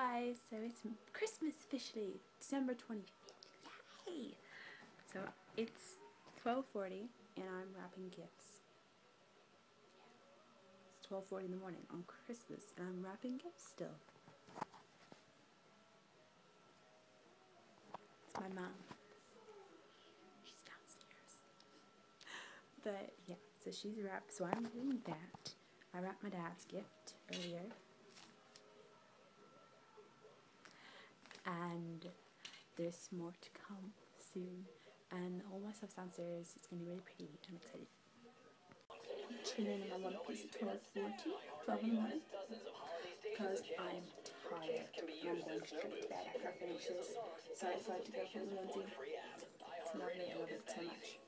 guys, so it's Christmas officially, December 25th. Yay! So it's 12:40 and I'm wrapping gifts. It's 12:40 in the morning on Christmas and I'm wrapping gifts still. It's my mom. She's downstairs. But yeah, so she's wrapped. So I'm doing that. I wrapped my dad's gift earlier. And there's more to come soon. And all my stuff's downstairs. It's gonna be really pretty. I'm excited. Chilling in my one piece at 12:40, 12 in the morning, because I'm tired. I'm going straight to bed after I finish this. So I decided to go for the onesie. It's lovely. I love it so much.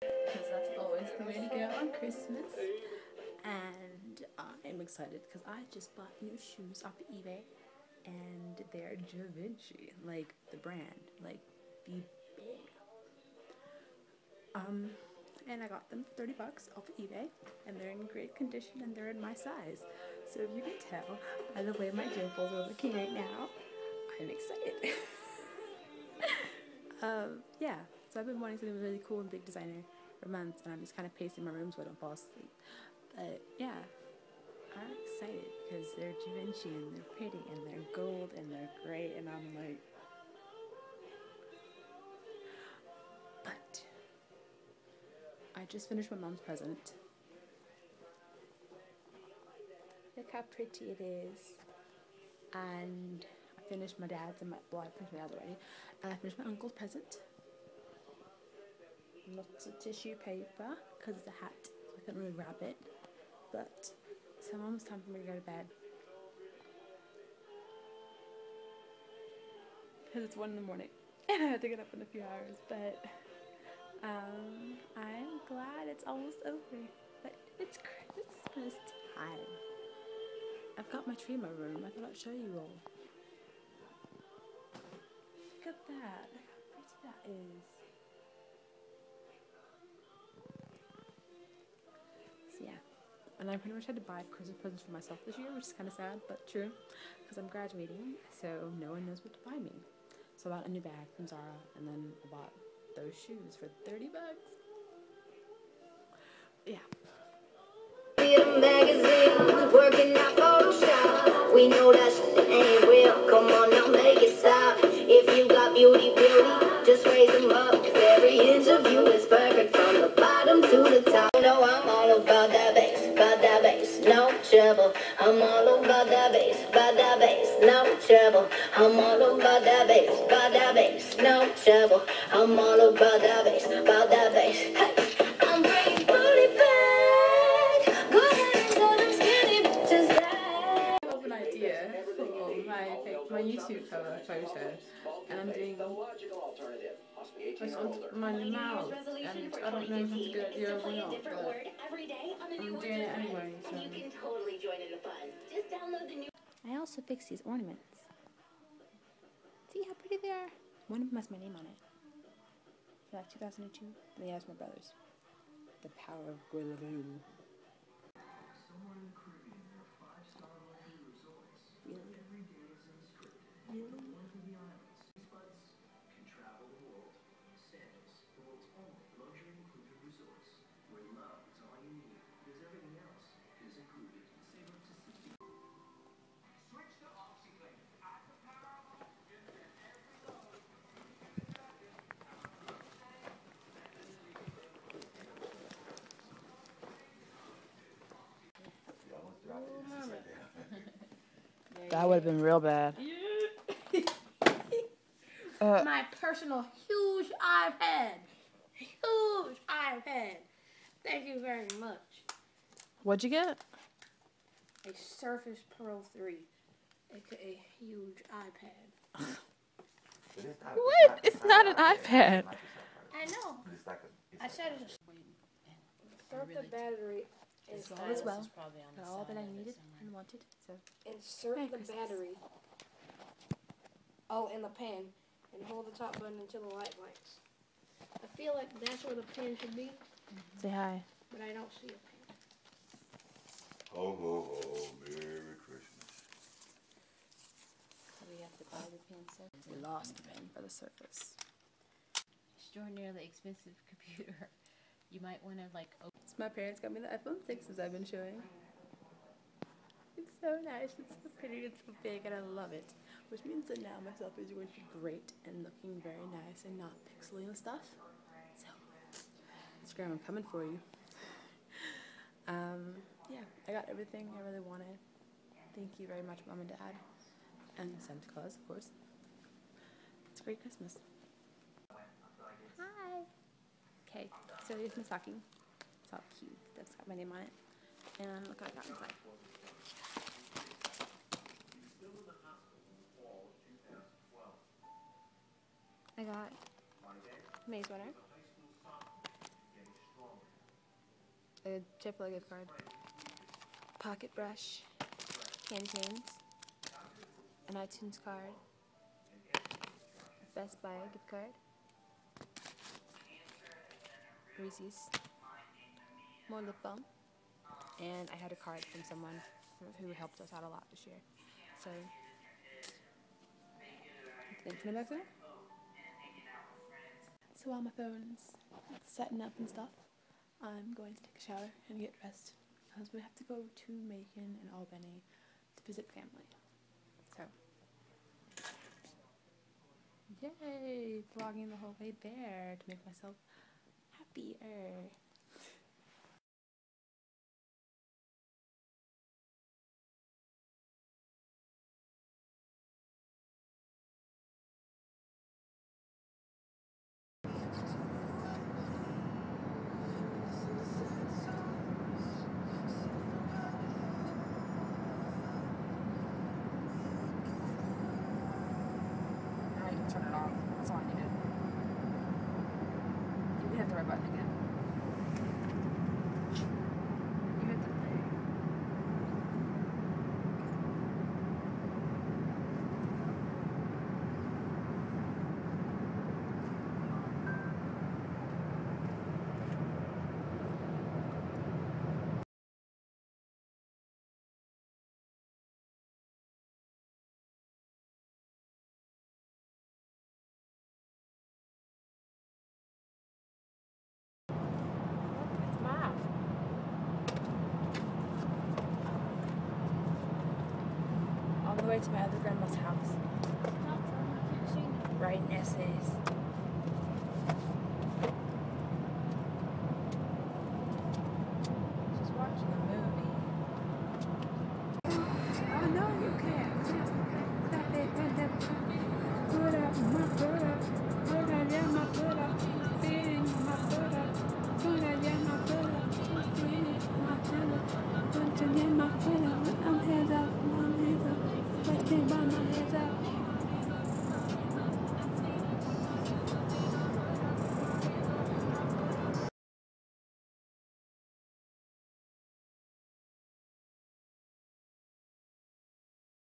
Because that's always the way to go on Christmas. And I'm excited because I just bought new shoes off of eBay and they're Givenchy, like the brand, like be big. Um, and I got them for 30 bucks off of eBay, and they're in great condition and they're in my size. So if you can tell by the way my dimples are looking right now, I'm excited. um, yeah, so I've been wanting something really cool and big designer for months, and I'm just kind of pacing my room so I don't fall asleep. But yeah, I'm excited because they're Givenchy and they're pretty and they're gold and they're great and I'm like but I just finished my mom's present. Look how pretty it is. And I finished my dad's and my well I finished my dad's already. And I finished my uncle's present. Lots of tissue paper because it's a hat, I couldn't really wrap it. But it's almost time for me to go to bed. Because it's 1 in the morning. And I have to get up in a few hours. But um, I'm glad it's almost over. But it's Christmas time. I've got my tree in my room. I thought I'd show you all. Look at that. Look how pretty that is. And I pretty much had to buy Christmas presents for myself this year, which is kind of sad, but true, because I'm graduating, so no one knows what to buy me. So I bought a new bag from Zara, and then I bought those shoes for 30 bucks. Yeah. We know that trouble. I'm all about that bass, about that bass, no trouble. I'm all about that bass, about that bass. Hey. I'm bringing booty back. Go ahead and tell them skinny bitches that. I have an idea for my, my YouTube cover photo, and I'm doing just on my mouth, and I don't know if it's a good idea or not, but I'm doing it anyway, so. I also fixed these ornaments. See how pretty they are? One of them has my name on it. For like 2002, the other has my brother's. The power of Gorilla Really? Really? That would have been real bad. uh, My personal huge iPad. Huge iPad. Thank you very much. What'd you get? A Surface Pro 3, aka huge iPad. what? It's not an iPad. I know. I said it's a Insert the battery as all as well. all that I needed and wanted. So insert Merry the Christmas. battery. Oh, in the pen, and hold the top button until the light blinks. I feel like that's where the pen should be. Mm-hmm. Say hi. But I don't see a pen. Ho ho ho! Merry Christmas. saucepan for the surface. Extraordinarily expensive computer. You might want to like. So my parents got me the iPhone 6 as I've been showing. It's so nice, it's so pretty, it's so big, and I love it. Which means that now my selfies are going to be great and looking very nice and not pixely and stuff. So, Instagram, I'm coming for you. Um, yeah, I got everything I really wanted. Thank you very much, Mom and Dad. And Santa Claus, of course. It's a great Christmas. Hi! Okay, so here's my stocking. It's all cute. That's got my name on it. And look what I got inside. I got maze runner, a Chipotle gift card, pocket brush, candy canes, an iTunes card, Best Buy gift card, Reese's, more lip balm, and I had a card from someone who helped us out a lot this year. So, thanks for back there. So while my phone's setting up and stuff, I'm going to take a shower and get dressed because we have to go to Macon and Albany to visit family. So, yay! Vlogging the whole way there to make myself happier you can turn it off. That's all I needed. You can hit the red button again. You hit the play. It's math. On the way to my other grandma's house, writing essays.